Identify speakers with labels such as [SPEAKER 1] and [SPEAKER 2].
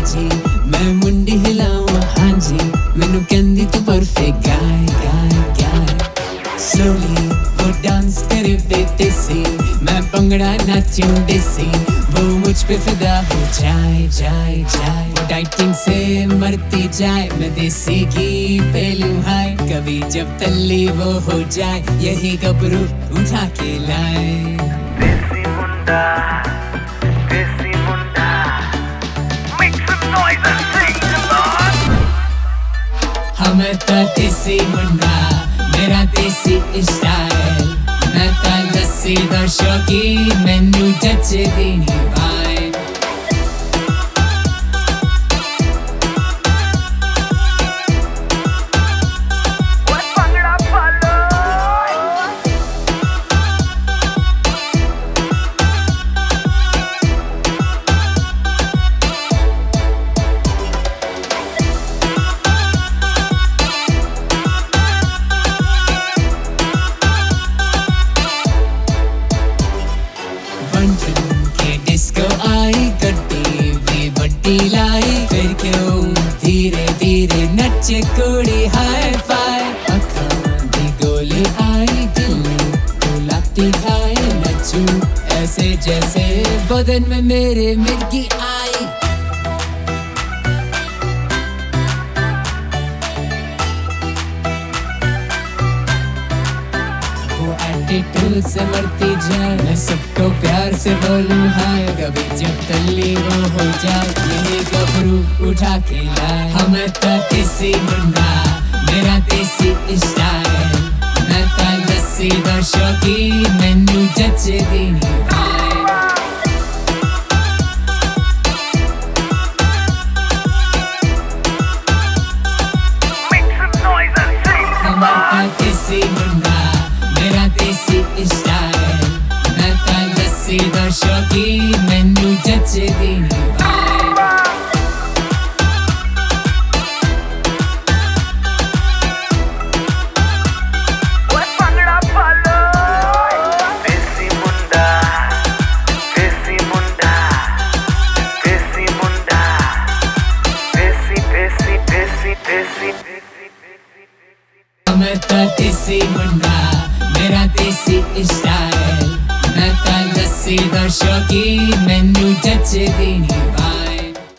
[SPEAKER 1] जी मैं मुंडी हिलाऊं हाँ जी मैनू कहंदी, तू perfect guy guy guy slowly वो डांस करे बेदेसी मैं पंगड़ा नाचूं देसी। वो मुझ पे फिदा हो जाए जाए जाए। वो डाइटिंग से मरती जाए, मैं देसी घी पे लूँ हाय कभी जब तल्ली वो हो जाए, यही गबरू उठा के लाए। हमें तो देसी मेरा देसी स्टाइल भी बड्डी लाई फिर क्यों धीरे धीरे नच कुड़ी हाय फाय। अखां गोली आई दिल गुलाबी खाए नचू ऐसे जैसे बदन में मेरे मिर्गी आई। एटीट्यूड से मरती जाए। मैं सबको प्यार से बोलूँ, हाय। कभी जब तल्ली वो हो जाए, यही गबरू उठा के लाए। हमें तो किसी मुन्ना मेरा देसी मैं तो देसी मुंडा मेरा देसी स्टाइल मैं तो लस्सी दा शौकीन, मैनू जच दी नी vibe।